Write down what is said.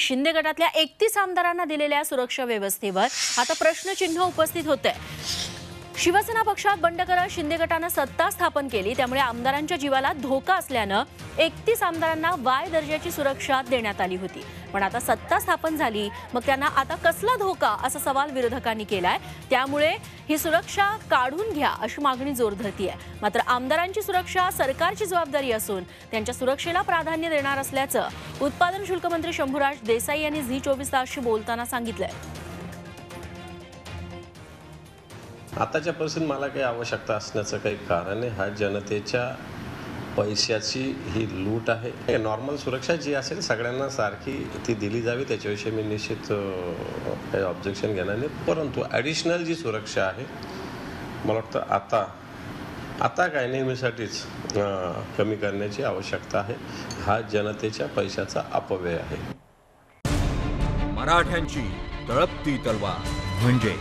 शिंदे गटातल्या एकतीस आमदारांना दिलेल्या सुरक्षा व्यवस्थेवर आता प्रश्नचिन्ह उपस्थित होते शिवसेना पक्षात बंड करत शिंदे गटानं सत्ता स्थापन केली. त्यामुळे आमदारांच्या जीवाला धोका असल्यानं एकतीस आमदारांना वाय दर्जाची सुरक्षा देण्यात आली होती. पण आता सत्ता स्थापन झाली. मग त्यांना आता कसला धोका? असा सवाल विरोधकांनी केलाय. त्यामुळे ही सुरक्षा काढून घ्या अशी मागणी जोर आहे मात्र आमदारांची सुरक्षा सरकारची जबाबदारी असून त्यांच्या सुरक्षेला प्राधान्य देणार असल्याचं उत्पादन शुल्क मंत्री शंभूराज देसाई यांनी झी चोवीस तासशी बोलताना सांगितलंय. आताच्या परिस्थितीत मला काही आवश्यकता असण्याचं काही कारण आहे हा जनतेच्या पैशाची ही लूट आहे. नॉर्मल सुरक्षा जी असेल सगळ्यांना सारखी ती दिली जावी त्याच्याविषयी मी निश्चित काही ऑब्जेक्शन घेणार नाही. परंतु ॲडिशनल जी सुरक्षा आहे मला वाटतं आता आता काय नेहमीसाठीच कमी करण्याची आवश्यकता आहे. हा जनतेच्या पैशाचा अपव्यय आहे. मराठ्यांची तळपती तलवार म्हणजे